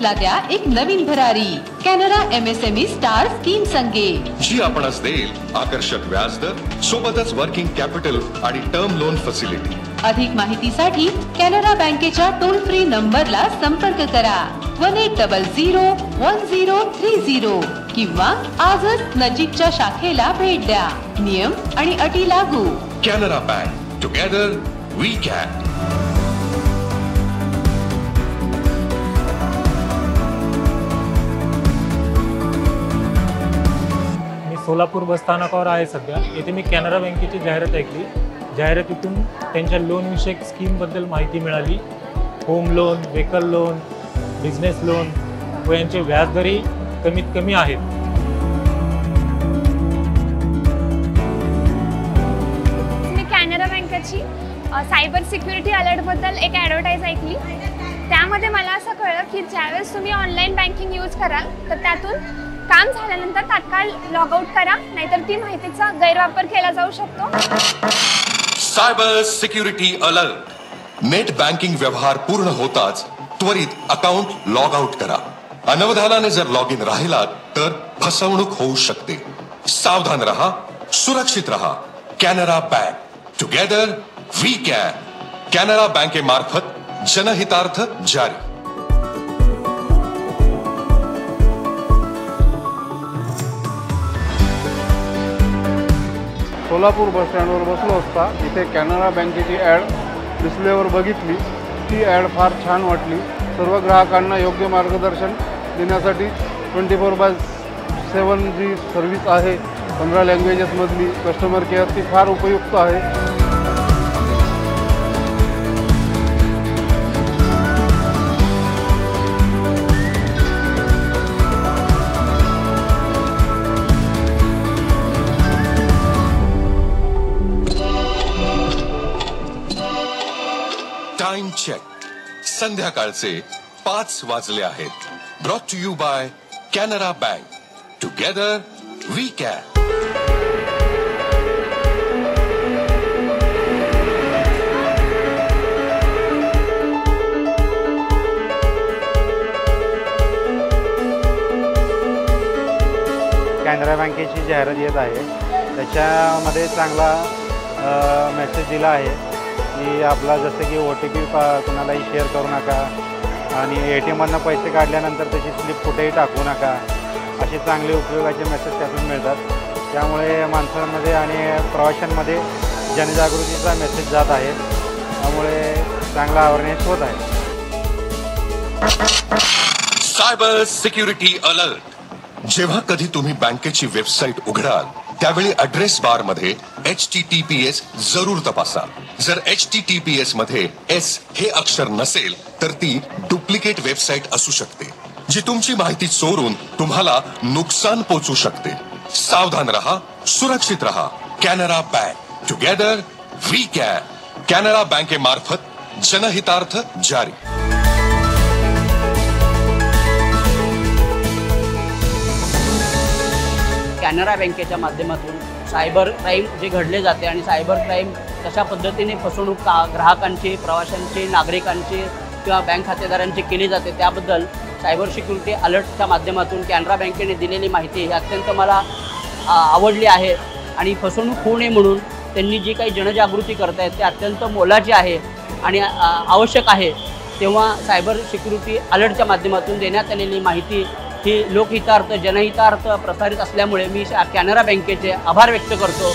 ला द्या एक नवीन भरारी. कॅनरा एमएसएमई स्टार स्कीम संगे जी आपणास देईल. आकर्षक व्याजदर सोबतच वर्किंग कॅपिटल आणि टर्म लोन फॅसिलिटी अधिक माहितीसाठी कॅनरा बँकेच्या टोल फ्री नंबरला संपर्क करा. One eight double zero one zero three zero. किंवा आजच नजीकच्या शाखेला भेट द्या. नियम आणि अटी लागू. Canara bank together we can Solapur बसस्थानकावर आहे सध्या. येथे मी कॅनरा बँकेची जाहिरात ऐकली. जाहिरातीतून त्यांच्या लोनविषयक स्कीमबद्दल माहिती मिळाली. Home loan vehicle loan business loan व यांचे व्याजदरही कमीत कमी आहेत. मी कॅनरा बँकेची सायबर सिक्युरिटी अलर्टबद्दल एक ॲडव्हर्टाईज ऐकली. त्यामध्ये मला असं कळलं की ज्यावेळेस तुम्ही ऑनलाईन बँकिंग यूज कराल तर त्यातून काम झाल्यानंतर तात्काळ लॉग आउट करा नाहीतर ती माहितीचा गैरवापर केला जाऊ शकतो. Cyber security alert net banking व्यवहार पूर्ण होताच त्वरित अकाउंट लॉग आउट करा. अनवधानाने जर लॉग इन राहिला तर फसवणूक होऊ शकते. सावधान रहा सुरक्षित रहा. Canara bank. Together we can Canara बँकेमार्फत जनहितार्थ जारी. सोलापूर बसस्टँडवर बसलो असता इथे कॅनरा बँकेची ॲड डिस्प्लेवर बघितली. ती ॲड फार छान वाटली. सर्व ग्राहकांना योग्य मार्गदर्शन देण्यासाठी ट्वेंटी फोर बाय सेवन जी सर्व्हिस आहे पंधरा लँग्वेजेसमधली कस्टमर केअर ती फार उपयुक्त आहे. टाइम चेक संध्याकाळचे पाच वाजले आहेत. Brought to you by Canara bank together we can Canara बँकेची जाहिरात येत आहे. त्याच्यामध्ये चांगला मेसेज दिला आहे. की आपला जसं की ओ टी पी पा कुणालाही शेअर करू नका. आणि ए टी एममधनं पैसे काढल्यानंतर त्याची स्लिप कुठेही टाकू नका. असे चांगले उपयोगाचे मेसेज त्यातून मिळतात. त्यामुळे माणसांमध्ये आणि प्रवाशांमध्ये जनजागृतीचा मेसेज जात आहे. त्यामुळे चांगला अवेअरनेस होत आहे. सायबर सिक्युरिटी अलर्ट जेव्हा कधी तुम्ही बँकेची वेबसाईट उघडाल त्यावेळी अड्रेस बारमध्ये H T T P S जरूर तपासा. जर एच टी टी पी एसमध्ये एस हे अक्षर नसेल तर ती डुप्लिकेट वेबसाईट असू शकते जी तुमची माहिती चोरून तुम्हाला नुकसान पोचू शकते. सावधान रहा सुरक्षित रहा. Canara bank together we can Canara बँकेमार्फत जनहितार्थ जारी. कॅनरा बँकेच्या माध्यमातून सायबर क्राईम जे घडले जाते आणि सायबर क्राईम कशा पद्धतीने फसवणूक का ग्राहकांची प्रवाशांची नागरिकांची किंवा बँक खातेदारांची केली जाते त्याबद्दल सायबर सिक्युरिटी अलर्टच्या माध्यमातून कॅनरा बँकेने दिलेली माहिती ही अत्यंत मला आवडली आहे. आणि फसवणूक होऊ नये म्हणून त्यांनी जी काही जनजागृती करत आहेत ते अत्यंत मोलाची आहे आणि आवश्यक आहे. तेव्हा सायबर सिक्युरिटी अलर्टच्या माध्यमातून देण्यात आलेली माहिती ही लोकहितार्थ जनहितार्थ प्रसारित असल्यामुळे मी कॅनरा बँकेचे आभार व्यक्त करतो.